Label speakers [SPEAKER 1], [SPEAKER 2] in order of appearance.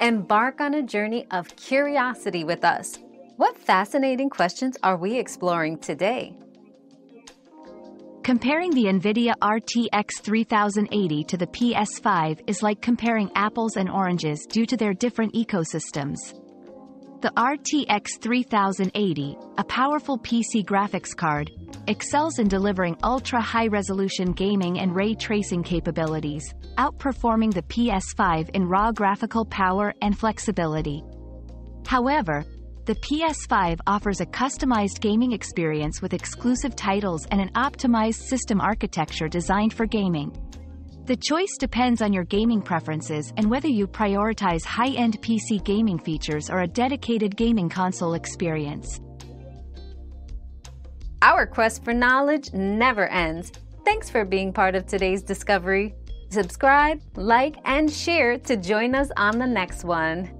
[SPEAKER 1] Embark on a journey of curiosity with us. What fascinating questions are we exploring today?
[SPEAKER 2] Comparing the NVIDIA RTX 3080 to the PS5 is like comparing apples and oranges due to their different ecosystems. The RTX 3080, a powerful PC graphics card, excels in delivering ultra-high-resolution gaming and ray tracing capabilities, outperforming the PS5 in raw graphical power and flexibility. However, the PS5 offers a customized gaming experience with exclusive titles and an optimized system architecture designed for gaming. The choice depends on your gaming preferences and whether you prioritize high-end PC gaming features or a dedicated gaming console experience.
[SPEAKER 1] Our quest for knowledge never ends. Thanks for being part of today's discovery. Subscribe, like, and share to join us on the next one.